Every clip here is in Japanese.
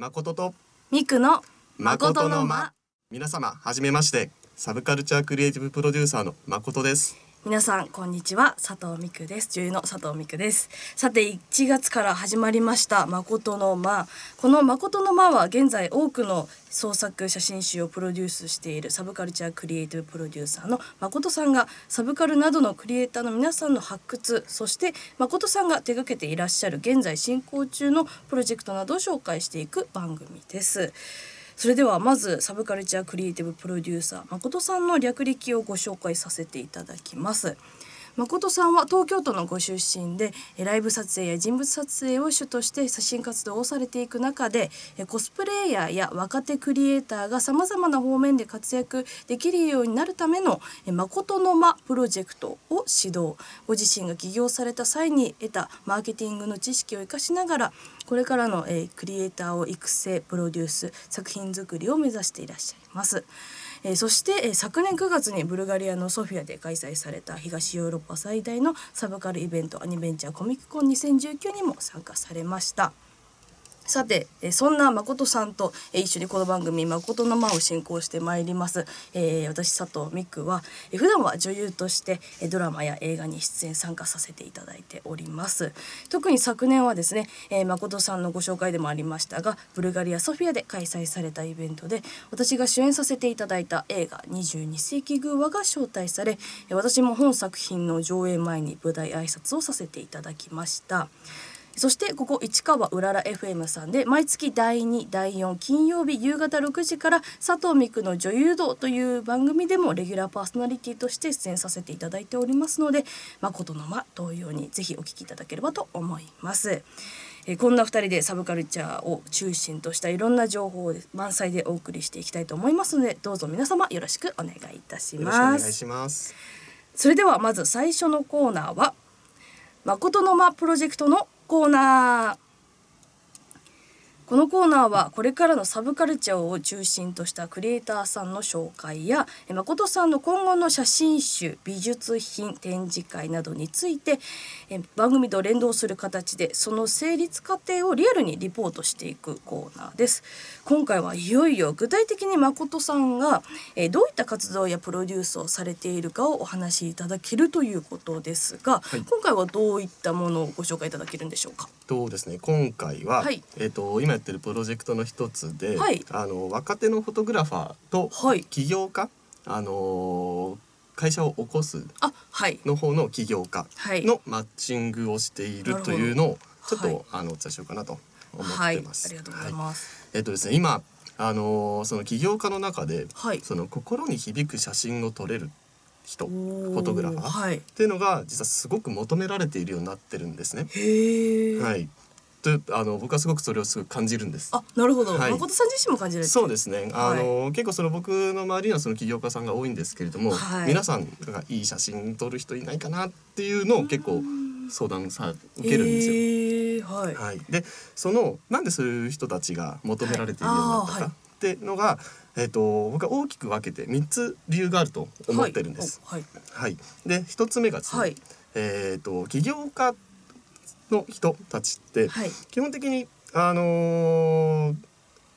誠と。ミクの誠の間。間。皆様はじめまして。サブカルチャークリエイティブプロデューサーの誠です皆さんこんにちは。佐藤美久です。女優の佐藤美久です。さて1月から始まりました誠の間。この誠の間は現在多くの創作写真集をプロデュースしているサブカルチャークリエイティブプロデューサーの誠さんがサブカルなどのクリエイターの皆さんの発掘そして誠さんが手掛けていらっしゃる現在進行中のプロジェクトなどを紹介していく番組です。それではまずサブカルチャークリエイティブプロデューサー誠さんの略歴をご紹介させていただきます。誠さんは東京都のご出身でライブ撮影や人物撮影を主として写真活動をされていく中でコスプレイヤーや若手クリエイターがさまざまな方面で活躍できるようになるための誠の間プロジェクトを指導ご自身が起業された際に得たマーケティングの知識を生かしながらこれからの、えクリエイターを育成プロデュース作品作りを目指していらっしゃいます。えーそして、えー昨年9月にブルガリアのソフィアで開催された東ヨーロッパ最大のサブカルイベントアニベンチャーコミックコン2019にも参加されました。さて、えそんな誠さんと、え一緒にこの番組「誠の間」を進行してまいります、えー私佐藤美久は、えー普段は女優として、えドラマや映画に出演参加させていただいております特に昨年はですね、えー誠さんのご紹介でもありましたがブルガリア・ソフィアで開催されたイベントで私が主演させていただいた映画「22世紀偶話」が招待され私も本作品の上映前に舞台挨拶をさせていただきました。そしてここ市川うらら FM さんで毎月第2第4金曜日夕方6時から佐藤美久の女優道という番組でもレギュラーパーソナリティとして出演させていただいておりますので誠の間同様にぜひお聞きいただければと思います。えーこんな2人でサブカルチャーを中心としたいろんな情報を満載でお送りしていきたいと思いますのでどうぞ皆様よろしくお願いいたします。しますそれではまず最初のコーナーは誠の間プロジェクトのコーナーこのコーナーはこれからのサブカルチャーを中心としたクリエイターさんの紹介やえ誠さんの今後の写真集美術品展示会などについてえ番組と連動する形でその成立過程をリアルにリポートしていくコーナーです。今回はいよいよ具体的に誠さんがえーどういった活動やプロデュースをされているかをお話しいただけるということですが、い。今回はどういったものをご紹介いただけるんでしょうか？とですね。今回は、はい。えっ、と今やってるプロジェクトの一つで、はい。あの若手のフォトグラファーとはい。起業家あの会社を起こすあはい。の方の起業家はい。のマッチングをしているというのをちょっと、はい。あのお伝えしようかなと思はいあってます。りがとうございはいます。えっとですね今あのーその起業家の中で、はい。その心に響く写真を撮れる人フフォトグラファー、はい。っていうのが実はすごく求められているようになってるんですね。はい。とあの僕はすごくそれをすごく感じるんです。あなるほど、はい。誠さん自身も感じられてそうですね。あの、結構その僕の周りにはその起業家さんが多いんですけれども、はい。皆さんがいい写真撮る人いないかなっていうのを結構相談さ受けるんですよ。へえはい、はい、でそのなんでそういう人たちが求められているようになったかっていうのが、えっ、と僕は大きく分けて3つ理由があると思ってるんです。はい。はい、で1つ目がですね、はい。えっ、と起業家の人たちってはい。基本的にあのー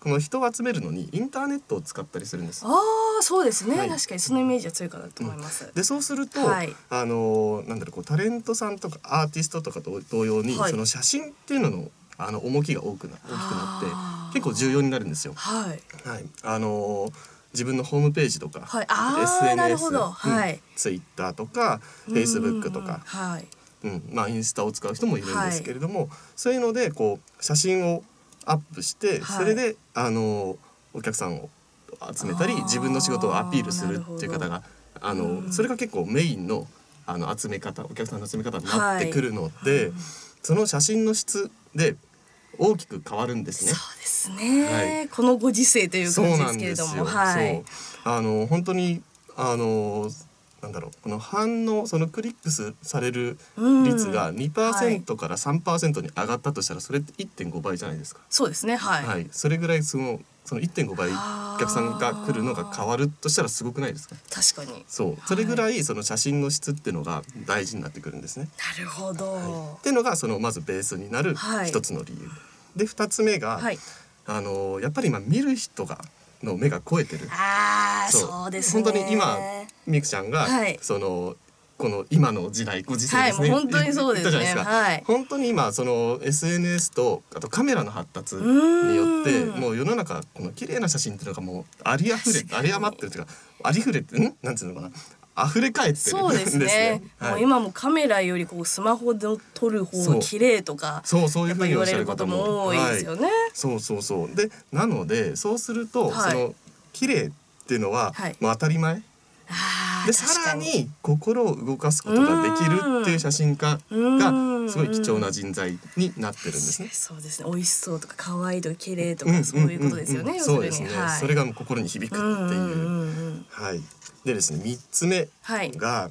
この人を集めるのにインターネットを使ったりするんです。ああそうですね、はい。確かにそのイメージは強いかなと思います、でそうすると、はい。あのーなんだろうこうタレントさんとかアーティストとかと同様に、はい。その写真っていうののあの重きが多くな大きくなって結構重要になるんですよ。はい。はい、あのー自分のホームページとか、はい。あーなるほど。はい。ツイッターとかフェイスブックとうんうん。うんか、はいうんまあ、インスタを使う人もいるんですけれども、そういうのでこう写真をアップして、はい。それであのーお客さんを集めたり自分の仕事をアピールするっていう方があの、うん。それが結構メインのあの集め方お客さんの集め方になってくるので、うんその写真の質で大きく変わるんですね。そう。ですね、はい。このご時世という感じですなんですよ。けれどもはいあの本当にあのなんだろうこの反応そのクリックスされる率がうん2%から3%に上がったとしたらそれって1.5倍じゃないですか。そうですねはい、はい、それぐらいそのその1.5倍お客さんが来るのが変わるとしたらすごくないですか？確かに。そう、それぐらいその写真の質っていうのが大事になってくるんですね。なるほど、っていうのがそのまずベースになるはい。一つの理由。で二つ目が、はい。あのやっぱり今見る人がの目が超えてる。ああそうですね。本当に今ミクちゃんが、はい。そのこの今の時代ご時世ですね、はい本当にそうですね。ですか、はい。本当に今その SNS とあとカメラの発達によってうんもう世の中この綺麗な写真っていうのがもうありあふれあり余ってるというかありふれてん？なんていうのかな？溢れ返ってる。んそうですね。はい。もう今もカメラよりこうスマホで撮る方が綺麗とかそうそういうふうに言わおっしゃれることもも多いですよね、そうそうそう。でなのでそうすると、はい。その綺麗っていうのは、はい。もう当たり前でさらに心を動かすことができるっていう写真家がすごい貴重な人材になってるんですね。そうですね。美味しそうとか可愛いとか綺麗とうんかそういうことですよね、そうですね、はい。それがもう心に響くっていう,、はい。でですね三つ目はい。が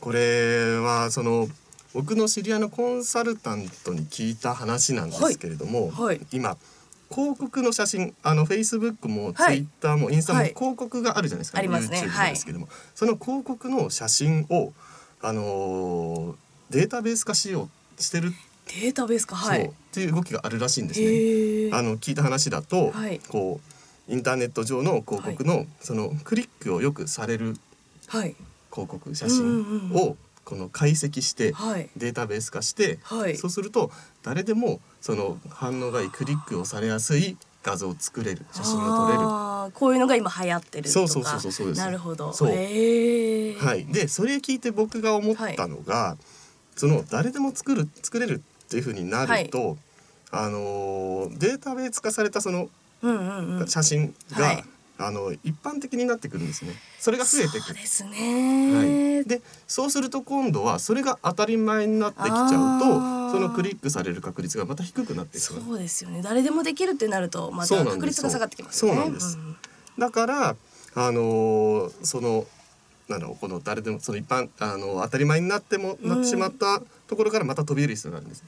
これはその僕の知り合いのコンサルタントに聞いた話なんですけれども、はい。はい。今広告の写真あのフェイスブックもツイはい。ッターもインスタもはい。広告があるじゃないですか、ありますね。YouTube ですけども、その広告の写真をあのーデータベース化しようしてる、データベースかはそうっいていう動きがあるらしいんですね。あの聞いた話だと、はい。こうインターネット上の広告の、そのクリックをよくされるはい。広告写うん真をこの解析してはい。データベース化して、はい。そうすると誰でもその反応がいいクリックをされやすい画像を作れる写真を撮れる。あーこういうのが今流行ってるとか。そうそうそうそうそうですなるほど。そう。へえはい、でそれ聞いて僕が思ったのが、その誰でも作る作れるっていう風になると、あのーデータベース化されたそのうんうんうん。写真が、はいあの一般的になってくるんですね。それが増えてくる。ですはね、い、でそうすると今度はそれが当たり前になってきちゃうあとー。そのクリックされる確率がまた低くなってしまう。そうですよね。誰でもできるってなるとまた確率が下がってきますよね。そうなんです。だからあのーそのなんだろうこの誰でもその一般あの当たり前になってもなってしまったところからまた飛び入る必要があるんです。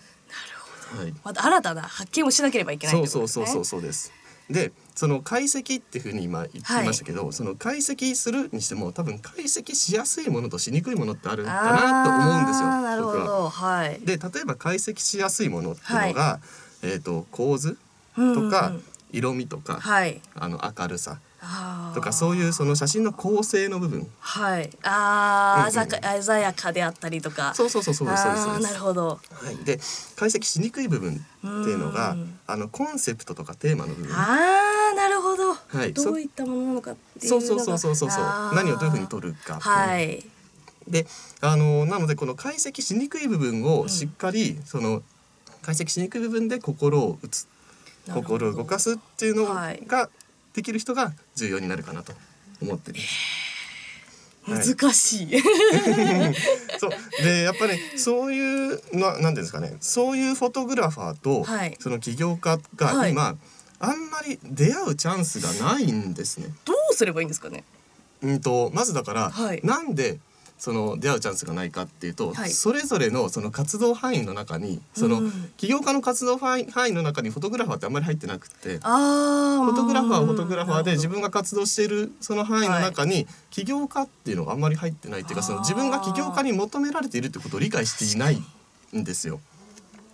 はい、また新たな発見をしなければいけないっそうそうそうそうそうです。でその解析っていうふうに今言ってましたけど、その解析するにしても多分解析しやすいものとしにくいものってあるかなと思うんですよ。なるほどはい。で例えば解析しやすいものっていうのが、えっ、と構図とか、うんうん。色味とか、はい。あの明るさとかそういうその写真の構成の部分。はい。あー、うんうん鮮やかであったりとか。そうそうそうそうですそうです。なるほど。はい、で解析しにくい部分っていうのがうん。あのコンセプトとかテーマの部分。あーなるほど、はい。どういったものなのかっていうのが。そうそうそうそうそう。何をどういうふうに撮るか。はい。であのなのでこの解析しにくい部分をしっかり、その解析しにくい部分で心を打つ心を動かすっていうのはい。ができる人が重要になるかなと思ってるんです。はい。難しい、そう。でやっぱりそういうななんていうんですかね。そういうフォトグラファーと、はい。その起業家がはい。今、あんまり出会うチャンスがないんですね。どうすればいいんですかね。うんとまずだから、はい。なんでその出会うチャンスがないかっていうと、はい。それぞれのその活動範囲の中にその、うん。起業家の活動範囲範囲の中にフォトグラファーってあんまり入ってなくて。フォトグラファーはうんフォトグラファーで自分が活動しているその範囲の中に起業家っていうのがあんまり入ってないっていうかその自分が起業家に求められているってことを理解していないんですよ。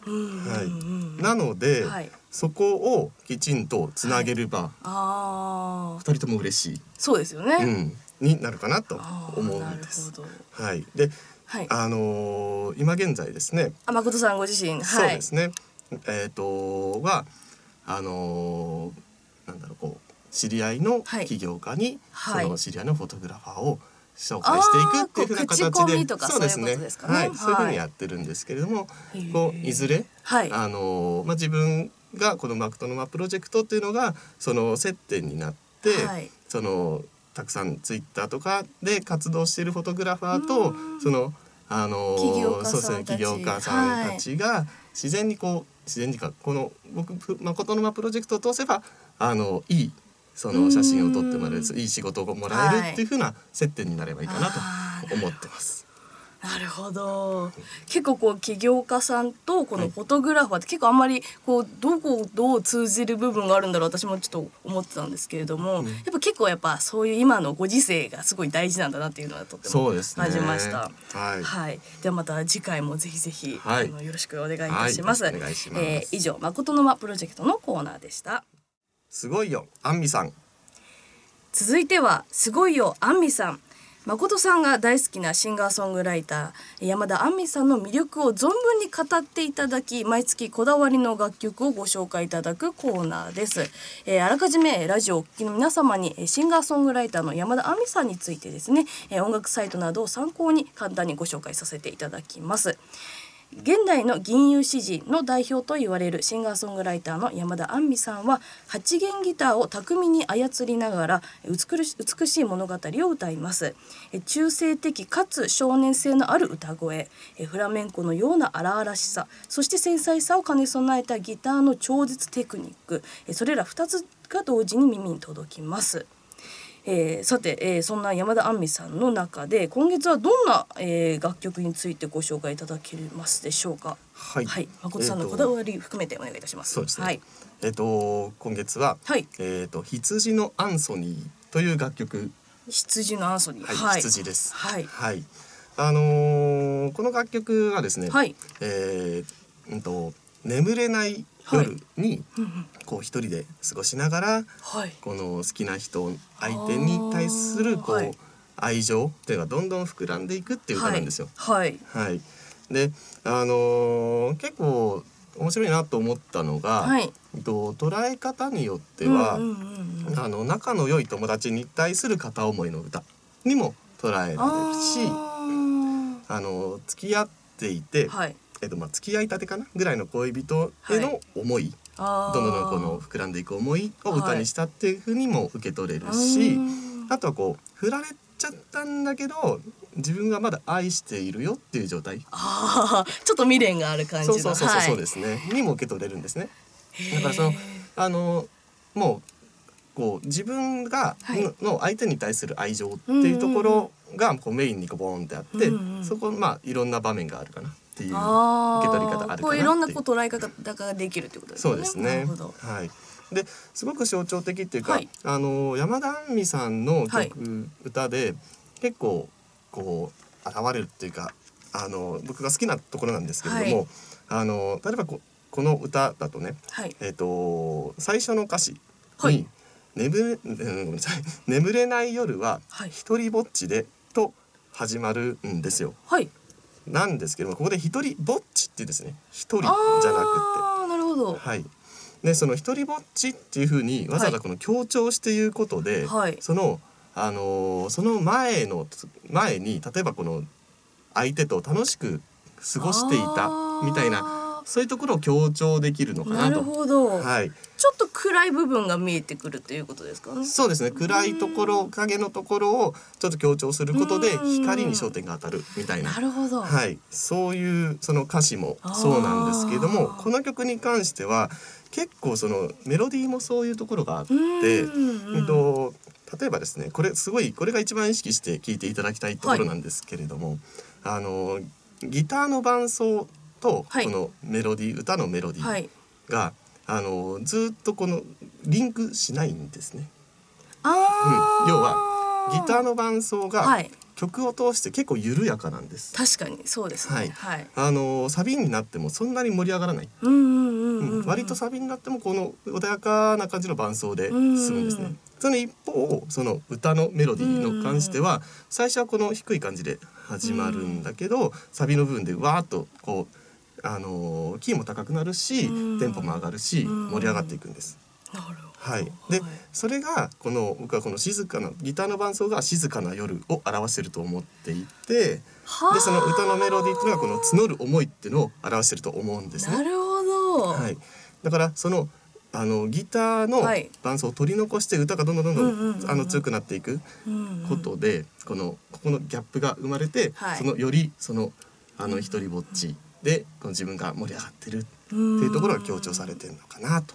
はいうんなので、はい。そこをきちんとつなげればああ二人とも嬉しい、そうですよね、うん、になるかなと思うなんるです。はい、で、はい。あのー今現在ですね、あ誠さんご自身。はい。そうですね。えっ、とはあのーなんだろうこう知り合いのはい。起業家に、はい。その知り合いのフォトグラファーを紹介していくっていうふうな形でそうですね。はい、はいそういうふうにやってるんですけれどもこういずれはい。あのまあ、自分がこのマクトノマプロジェクトっていうのがその接点になって、はい。そのたくさんツイッターとかで活動しているフォトグラファーとうん。そのあの起業家そうですさんたちね起業家さんたちが自然にこう自然にかこの僕マコトノマプロジェクトを通せばあのいいその写真を撮ってもらえるうんいい仕事をもらえるっていう風な接点になればいいかなと思ってます。なるほど結構こう起業家さんとこはいのフォトグラファーって結構あんまりこうどこをどう通じる部分があるんだろう私もちょっと思ってたんですけれども、うんやっぱ結構やっぱそういう今のご時世がすごい大事なんだなっていうのはとっても。感じました。はい。はい、ではまた次回もぜひぜひ、はいあのよろしくお願いいたします。はいえー以上誠の間プロジェクトのコーナーでした。すごいよアンミさん続いてはすごいよアンミさん誠さんが大好きなシンガーソングライター山田杏美さんの魅力を存分に語っていただき毎月こだわりの楽曲をご紹介いただくコーナーです、えーあらかじめラジオをお聴きの皆様にシンガーソングライターの山田杏美さんについてですね音楽サイトなどを参考に簡単にご紹介させていただきます。現代の銀融詩人の代表と言われるシンガーソングライターの山田杏美さんは8弦ギターを巧みに操りながら美し美しい物語を歌います。中性的かつ少年性のある歌声。フラメンコのような荒々しさ。そして繊細さを兼ね備えたギターの超絶テクニック。それら2つが同時に耳に届きます。えーさて、えーそんな山田杏美さんの中で今月はどんな、えー楽曲についてご紹介いただけますでしょうか？はいはい、誠さんのこだわり含めてお願いいたします。そうですねはい、えっ、と今月は、はいえっ、と羊のアンソニーという楽曲羊のアンソニー。はい、羊です。はい。はい。あのーこの楽曲はですね、はい。えーうんと眠れない夜にこう一人で過ごしながらはい。この好きな人相手に対するこう、はい愛情っていうのがどんどん膨らんでいくっていう歌なんですよ。はい。はい。で、あのー結構面白いなと思ったのが、はい。と捉え方によっては、あの仲の良い友達に対する片思いの歌にも捉えられるし、ああの付き合っていて、ーはい。えっとまあ付き合いたてかなぐらいの恋人への思い、あー。どんどんこの膨らんでいく思いを歌にしたっていうふうにも受け取れるうし、ん。あとはこう振られちゃったんだけど自分がまだ愛しているよっていう状態。あー。ちょっと未練がある感じの。そうそうそうそう。ですね、にも受け取れるんですね。だからそのあのもうこう自分がの相手に対する愛情っていうところがこうメインにこうボーンってあって、うんうん。そこまあいろんな場面があるかなっていう受け取り方あるかなっていうこういろんなこう捉え方ができるってことですね。そうですね。はい。ですごく象徴的っていうか、はいあの山田杏美さんの曲、はい歌で結構こう現れるっていうかあの僕が好きなところなんですけれども、はいあの例えばここの歌だとね、はい。えっ、と最初の歌詞に、はい眠れうんごめんなさい眠れない夜ははい一人ぼっちでと始まるんですよ。はい。なんですけどもここで一人ぼっちっていうですね一人じゃなくって。なるほど。はい。でその一人ぼっちっていうふうにわざわざこの強調して言うことで、はいそのあのーその前の前に例えばこの相手と楽しく過ごしていたみたいななそういうところを強調できるのかなるなと。ほど、はい、ちょっと暗い部分が見えてくるということですか？ね。そうですね。暗いところ影のところをちょっと強調することでうん。光に焦点が当たるみたいな。なるほど。はい、そういうその歌詞もそうなんですけれどもこの曲に関しては結構そのメロディーもそういうところがあって、うんえうん。っと、例えばですねこれすごいこれが一番意識して聴いていただきたいところなんですけれども、あのギターの伴奏とはいこのメロディー、歌のメロディーはい。が、あのずっとこのリンクしないんですね。うん要はギターの伴奏がはい。曲を通して結構緩やかなんです。確かにそうですね。はいはい。あのサビになってもそんなに盛り上がらない、うんうんうんうん、うん。割とサビになってもこの穏やかな感じの伴奏で進むんですねうん。その一方その歌のメロディーの関しては最初はこの低い感じで始まるんだけどサビの部分でわーっとこうあのキーも高くなるしうん。テンポも上がるしうん。盛り上がっていくんです。はい、でそれがこの僕はこの静かなギターの伴奏が静かな夜を表してると思っていてはあ。でその歌のメロディーっていうのはこの募る思いっていうのを表してると思うんですね。なるほど。はい、だからそのあのギターのはい。伴奏を取り残して歌がどんどんどんどん,、あの強くなっていくことで、このここのギャップが生まれて、はい。そのよりそのあの一人ぼっちで自分が盛り上がってるっていうところが強調されてるのかなと。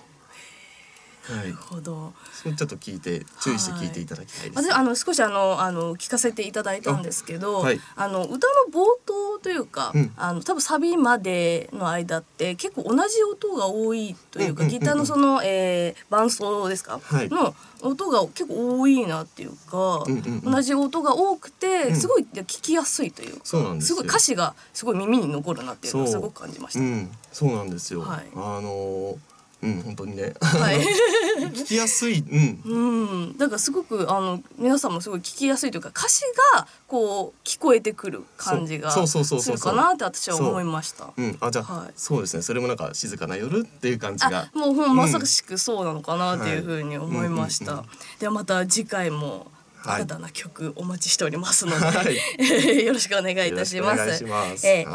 はないる、ほど。それちょっと聞いて注意して聞いていただきたいです。私あの少しあのあの聞かせていただいたんですけど、あ,、あはい。の歌の冒頭というか、うん。あの多分サビまでの間って結構同じ音が多いというか、ギターのその、えー伴奏ですか、はい。の音が結構多いなっていうか、同じ音が多くてうん。すごい聞きやすいというか、そうなんですよ。ごい歌詞がすごい耳に残るなっていうのをそうすごく感じました。うん、そうなんですよ。はい。あのうん本当にね、はい。聞きやすい、うん、うん、だからすごくあの皆さんもすごい聞きやすいというか歌詞がこう聞こえてくる感じがそうそうするかなって私は思いました。う。ん、あじゃあ、はい。そうですね。それもなんか静かな夜っていう感じが。あもうほんまさしくそうなのかなっていうふうに思いました。ではまた次回もはい。新たな曲お待ちしておりますので、はい。よろしくお願いいたします。ます。え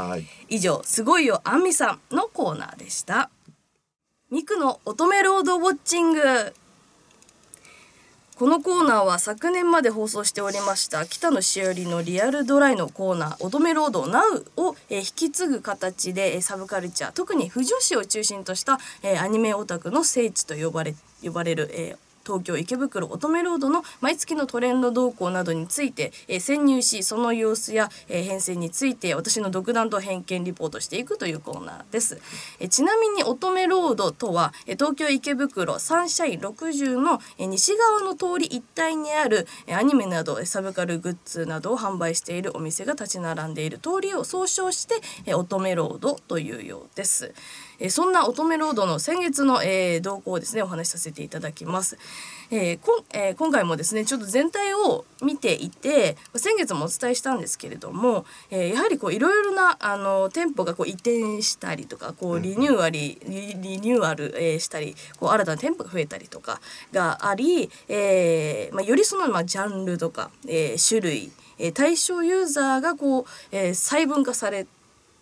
以上すごいよあんみさんのコーナーでした。ミクの乙女ロードウォッチング。このコーナーは昨年まで放送しておりました北野しおりのリアルドライのコーナー「乙女ロード NOW」を、え引き継ぐ形で、サブカルチャー特に腐女子を中心とした、えアニメオタクの聖地と呼ばれ呼ばれる、えー東京池袋乙女ロードの毎月のトレンド動向などについて、えー潜入しその様子や、えー変遷について私の独断と偏見リポートしていくというコーナーです、えーちなみに乙女ロードとは、えー東京池袋サンシャイン60の、えー西側の通り一帯にある、えーアニメなどサブカルグッズなどを販売しているお店が立ち並んでいる通りを総称して、えー乙女ロードというようですえーそんな乙女ロードの先月の、えー動向をですねお話しさせていただきます。えーこんえー今回もですねちょっと全体を見ていて先月もお伝えしたんですけれども、えーやはりこういろいろなあの店舗がこう移転したりとかこうリニューアル、リリニューアル、えーしたりこう新たな店舗が増えたりとかがあり、えーまあ、よりその、まあ、ジャンルとか、えー種類、えー対象ユーザーがこう、えー細分化され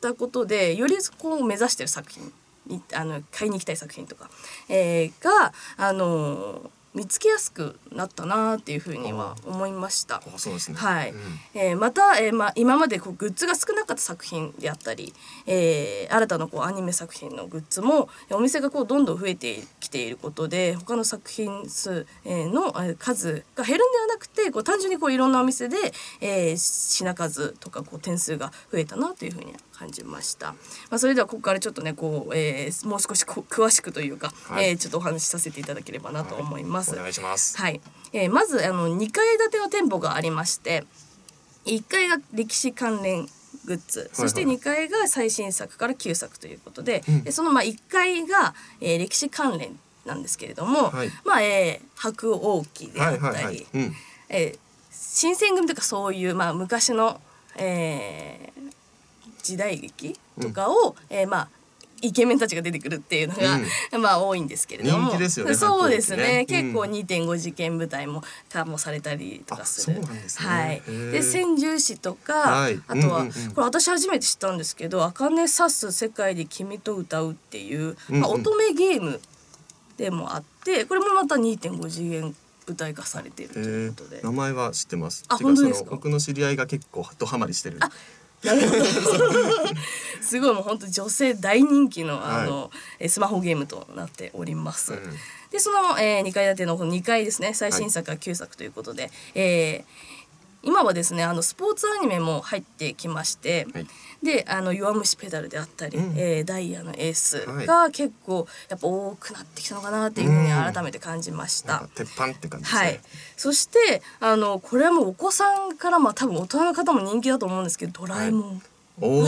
たことでよりこう目指してる作品にあの買いに行きたい作品とか、えーがあの見つけやすくなったなっていうふうには思いました。あそうですね。はい。うん。えーまた、えーまあ、今までこうグッズが少なかった作品であったり、えー新たなこうアニメ作品のグッズもお店がこうどんどん増えてきていることで他の作品数えーのえー数が減るんではなくてこう単純にこういろんなお店で、えー品数とかこう点数が増えたなというふうに感じました。まあ、それではここからちょっとねこう、えーもう少しこう詳しくというか、はい。えーちょっとお話しさせていただければなと思います。お願いします。はい、えーまずあの2階建ての店舗がありまして1階が歴史関連グッズそして2階が最新作から旧作ということで、うん。でそのまあ1階が、えー歴史関連なんですけれども、はい。まあ、えー白鸚記であったり、はいはいはい。うん。えー新選組とかそういう、まあ、昔の、えー時代劇とかを、えーまあイケメンたちが出てくるっていうのが、まあ多いんですけれども。人気ですよねそうですね。ね。結構2.5次元舞台も化もされたりとかする。うなんね。はい。で千住市とか、はい。あとは、うんうんうん。これ私初めて知ったんですけど「茜さす世界で君と歌う」っていう、うんうん。まあ、乙女ゲームでもあってこれもまた2.5次元舞台化されているとえいうことで。ー。名前は知ってます。あ本当ですか？僕の知り合いが結構ドハマりしてる。あ すごいもう本当女性大人気のあの、えスマホゲームとなっております。うん。でその、え2階建てのこの2階ですね。最新作から旧作ということで、えー今はですねあのスポーツアニメも入ってきまして、はい。であの弱虫ペダルであったり、うん。えーダイヤのエースはい。が結構やっぱ多くなってきたのかなっていうふうに改めて感じました。鉄板って感じですね。はい、そしてあのこれはもうお子さんからまあ多分大人の方も人気だと思うんですけどドラえもん、おお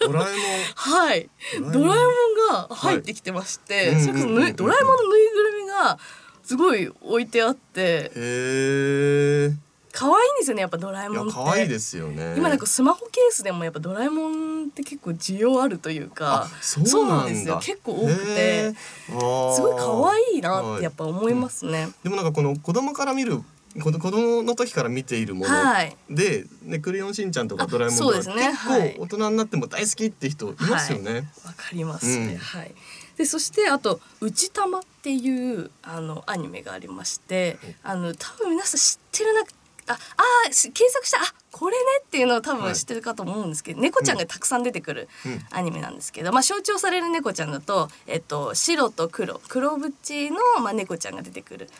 ドラえ はい、ドラえもん。ドラえもんが入ってきてまして、はい。それこそぬいドラえもんのぬいぐるみがすごい置いてあってへえ可愛いんですよねやっぱドラえいもんって。や可愛いですよね。今なんかスマホケースでもやっぱドラえもんって結構需要あるというか。あそうなんだ。ですよ。結構多くへてすごい可愛いなってやっぱ思いますね。でもなんかこの子供から見る子子供の時から見ているものはい。で、ね、クレヨンしんちゃんとかあドラえもんとか、結はい。構大人になっても大好きって人いますよね。わかりますね、うん。はい。でそしてあと「うちたま」っていうあのアニメがありましてあの多分皆さん知ってるなああ検索した。あこれねっていうのを多分知ってるかと思うんですけど、猫ちゃんがたくさん出てくるうん。アニメなんですけど、まあ、象徴される猫ちゃんだと、えっと、白と黒。黒縁の、まあ、猫ちゃんが出てくる、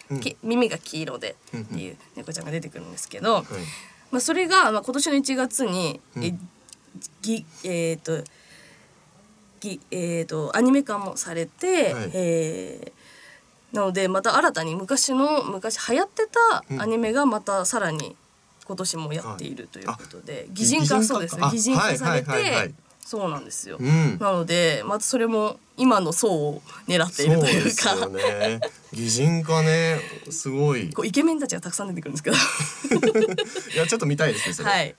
耳が黄色でうんっていう猫ちゃんが出てくるんですけど、はい。まあ、それが、まあ、今年の1月に、えうん。ぎえっ、とぎえー、とアニメ化もされて、はい。えーなのでまた新たに昔の昔流行ってたアニメがまたさらに今年もやっているということで、擬人化そうですね。あ擬人化されて、はいはいはいはい。そうなんですよ。うん。なのでまたそれも今の層を狙っているというか。そうですよね。擬人化ねすごい。こうイケメンたちがたくさん出てくるんですけど。いやちょっと見たいですねそれ。はい。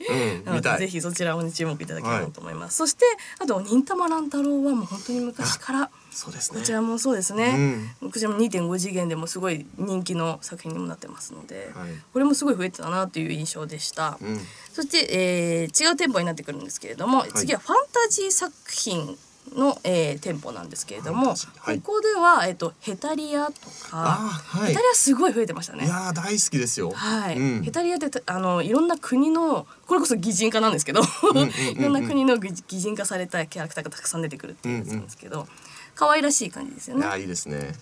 うん見たい。ぜひそちらも注目いただければと思います、そしてあと忍たま乱太郎はもう本当に昔からそうですね。こちらもそうですね、こちらも2.5次元でもすごい人気の作品にもなってますので、はい。これもすごい増えてたなという印象でした、うん。そして、えー違う店舗になってくるんですけれども、次はファンタジー作品の、えー店舗なんですけれども、はい。ここでは、えっとヘタリアとあか、ーはい。ヘタリアすごい増えてましたね。い。やー大好きですよ。はい、うん。ヘタリアってあのいろんな国のこれこそ擬人化なんですけど、んうんうん いろんな国の擬擬人化されたキャラクターがたくさん出てくるっていうやつなんですけど、可愛らしい感じですよね。いやーいいですね。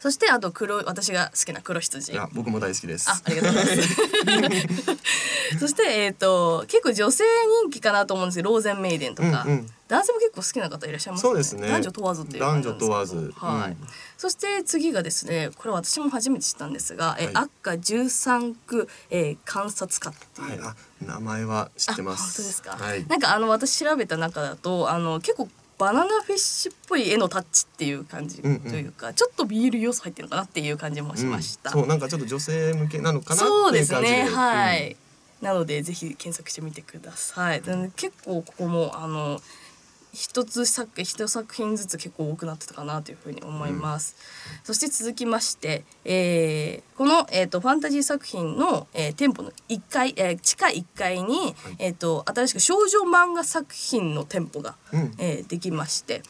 そしてあと黒い私が好きな黒い羊。や僕も大好きです。あ、ありがとうございます。そしてえっ、と結構女性人気かなと思うんですけど、ローゼンメイデンとか、うんうん。男性も結構好きな方いらっしゃいますそうですね。男女問わずっていう男女問わず。はい。うんそして次がですね、これは私も初めて知ったんですが、えはい。赤十三区、えー、観察家っていう。はい。あ名前は知ってまあ本す当ですか。はい。なんかあの私調べた中だとあの結構バナナフィッシュっぽい絵のタッチっていう感じとうんうん。いうか、ちょっとビール要素入ってるのかなっていう感じもしました。うんそうなんかちょっと女性向けなのかなそうですっていう感じねはうん。い、なのでぜひ検索してみてください。で結構ここもあの一つ作一作品ずつ結構多くなってたかなというふうに思います、そして続きまして、えーこの、えー、とファンタジー作品の、えー店舗の1階、えー地下1階に、えー、と新しく少女漫画作品の店舗が、うん。えーできまして、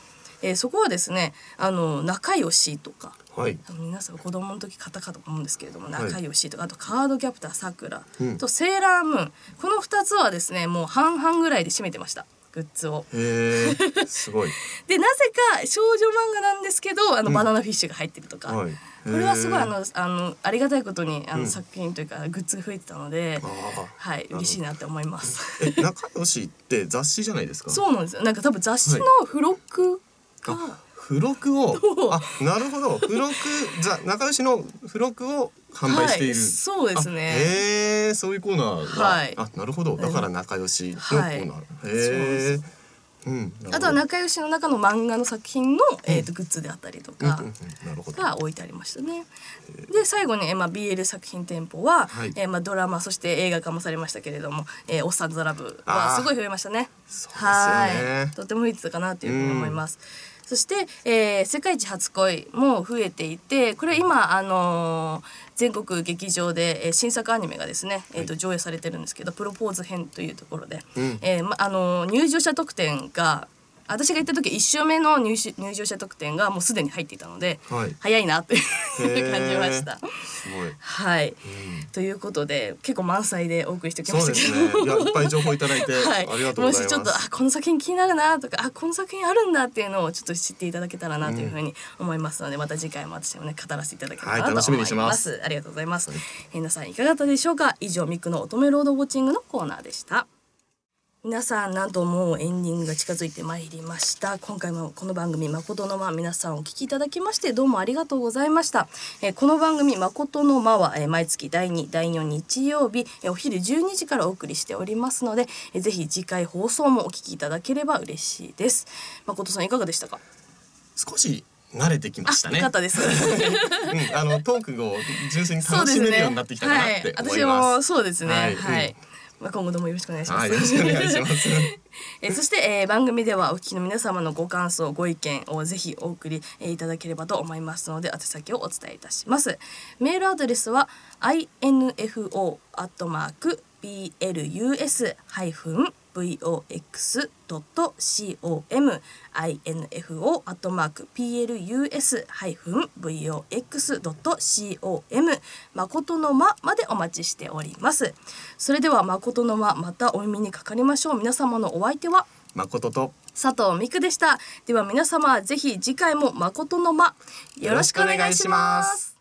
えーそこはですねあの仲良しとかはい。皆さん子供の時買ったかと思うんですけれどもい。仲良しとか、あとカードキャプターさくらうん。とセーラームーンこの2つはですねもう半々ぐらいで占めてましたグッズを。すごい。でなぜか少女漫画なんですけどあの、うん。バナナフィッシュが入ってるとか、はい。これはすごいあのあのありがたいことにあの、うん。作品というかグッズが増えてたのであー。はい嬉しいなって思います。え仲良しって雑誌じゃないですか？そうなんですよ。なんか多分雑誌の付録が、あ付録をあなるほど。付録じゃ仲良しの付録を販売している、はい、そうですね。へえそういうコーナーが、はい。あなるほど。だから仲良しのコーナー、そうへえうんあとは仲良しの中の漫画の作品の、えー、とグッズであったりとかが置いてありましたね。で最後に、えーまあ、BL 作品店舗は、はい。えーまあ、ドラマそして映画化もされましたけれども「えー、おっさんずラブ」はすごい増えましたね。はい。ねとても増えてたかなというふうに思います。そして、えー世界一初恋も増えていてこれ今、あのー全国劇場で、えー新作アニメがですね、えーと上映されてるんですけど「プロポーズ編」というところで、うん。えーまあのー入場者特典が私が行った時1週目の入手入場者特典がもうすでに入っていたので、はい。早いなっていう感じました。すごい、はい、うん。ということで結構満載でお送りしてきましたけど。ね。いやいっぱい情報いただいて、はい、ありがとうございます。もしちょっとあこの作品気になるなとかあこの作品あるんだっていうのをちょっと知っていただけたらなというふうに思いますので、また次回も私もね語らせていただけたらはいなと思い楽しみにしてま,、ます。すありがとうございます、えー皆さんいかがだったでしょうか？以上ミクの乙女ロードウォッチングのコーナーでした皆さんなんともうエンディングが近づいてまいりました。今回もこの番組誠の間皆さんお聞きいただきましてどうもありがとうございました、えーこの番組誠の間は、えー毎月第2第4日曜日、えーお昼12時からお送りしておりますので、えーぜひ次回放送もお聞きいただければ嬉しいです。誠さんいかがでしたか？少し慣れてきましたあ、ねよかったです。うん、あのトークを純粋に楽しめるようになってきたかなって思いはい。私もそうですね。はい。はい、うん。まあ、今後ともよろしくお願いします、はい、よろしくお願いします。えーそして、えー番組ではお聞きの皆様のご感想ご意見をぜひお送り、えーいただければと思いますので宛先をお伝えいたしますメールアドレスは info アットマーク plus ハイフン vox ドット com info アットマーク plus ハイフン vox ドット com 誠の間までお待ちしております。それでは誠の間またお耳にかかりましょう。皆様のお相手は誠と佐藤美久でした。では皆様ぜひ次回も誠の間よろしくお願いします